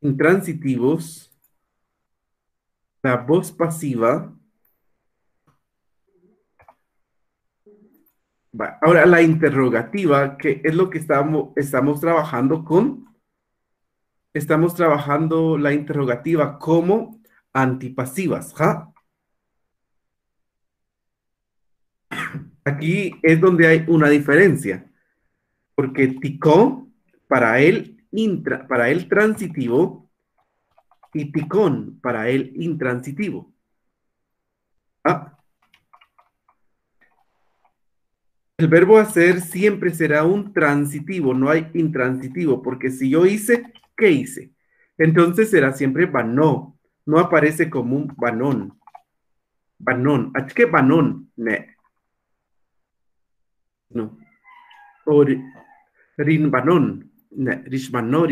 intransitivos, la voz pasiva. Ahora la interrogativa, que es lo que estamos, estamos trabajando con. Estamos trabajando la interrogativa como antipasivas. Aquí es donde hay una diferencia, porque ticó para él, intra, para él transitivo y ticón para él intransitivo. Ah. El verbo hacer siempre será un transitivo, no hay intransitivo, porque si yo hice, ¿qué hice? Entonces será siempre banó, no aparece como un banón. Banón, ¿qué banón? No. Rinbanon,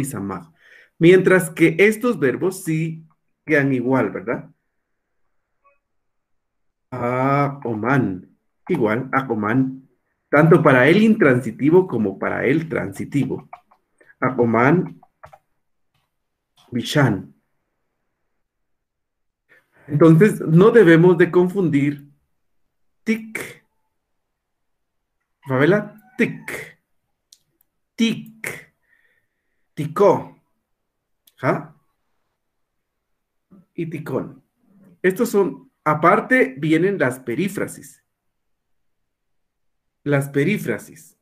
Mientras que estos verbos sí quedan igual, ¿verdad? A oman, igual a oman, tanto para el intransitivo como para el transitivo. A oman, bishan. Entonces, no debemos de confundir tic Favela, tic. Tic. Ticó. ¿Ja? Y ticón. Estos son, aparte vienen las perífrasis. Las perífrasis.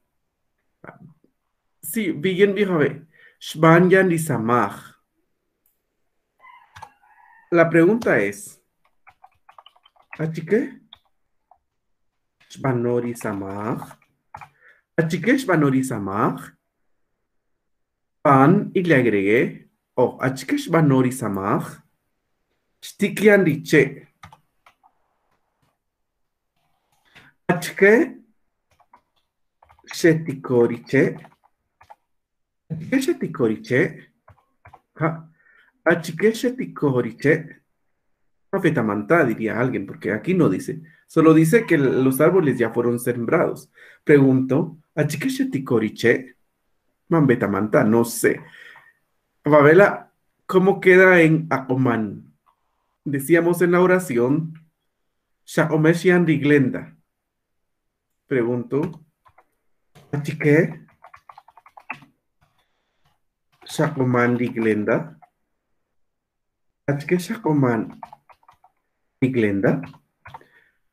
Sí, bien, viejo, ve. Shbanyan y Samaj. La pregunta es, ¿Achique? Shbanori Samaj. Achikesh Banori Samach. Pan y le agregué. Oh, Achikesh Banori Samach. Stikian Riche. Achke Shetikoriche. Achke Shetikoriche. Achke Shetikoriche. Profeta diría alguien, porque aquí no dice. Solo dice que los árboles ya fueron sembrados. Pregunto, Achikeshetikoriche, Mambetamanta, no sé. Babela, ¿cómo queda en Aoman? Decíamos en la oración, Shaomeshian Diglenda. Pregunto, ¿Achike? Shaoman Diglenda. ¿Achike Shaoman Diglenda?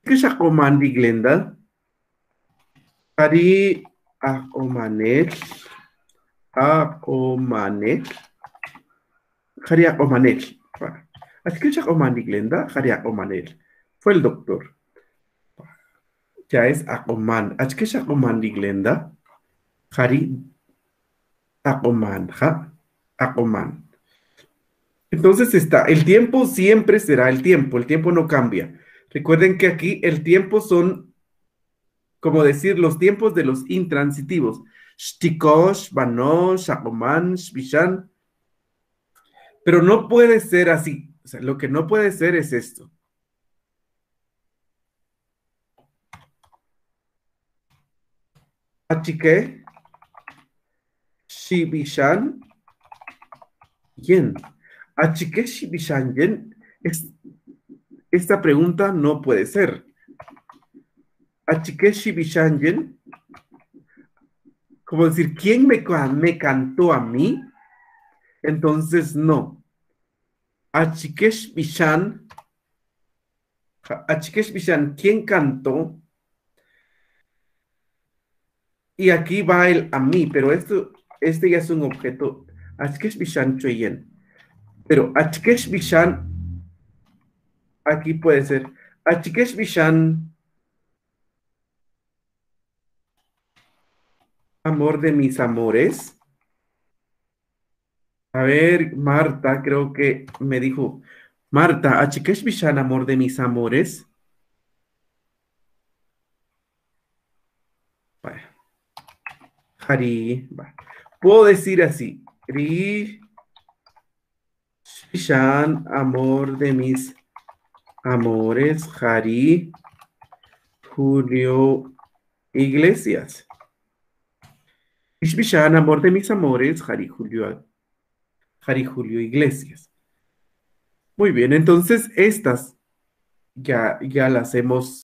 ¿Qué Shaoman Diglenda? Hari Akomanet. Akomanet. Hari Akomanik Glenda, Hari Akomanet. Fue el doctor. Ya es Akoman. Así que Akomanik Glenda. Hari Akoman. ¿ja? Akoman. Entonces está, el tiempo siempre será el tiempo, el tiempo no cambia. Recuerden que aquí el tiempo son como decir los tiempos de los intransitivos. Shtikosh, Banosh, Shakoman, Shvishan. Pero no puede ser así. O sea, lo que no puede ser es esto. Achike, Shibishan, Yen. Achike, Shibishan, Yen. esta pregunta no puede ser. Achikeshi Bishangen, como decir, ¿quién me, me cantó a mí? Entonces, no. Achikesh Bishan, Achikesh Bishan, ¿quién cantó? Y aquí va el a mí, pero esto, este ya es un objeto. Achikesh Bishan Choyen. Pero Achikesh Bishan, aquí puede ser. Achikesh Bishan amor de mis amores. A ver, Marta, creo que me dijo, Marta, ¿achikesh bishan amor de mis amores? Hari, puedo decir así, Ri, Bishan, amor de mis amores, Hari, Julio Iglesias. Ishbishan, amor de mis amores, Jari Julio. Jari Julio Iglesias. Muy bien, entonces estas ya, ya las hemos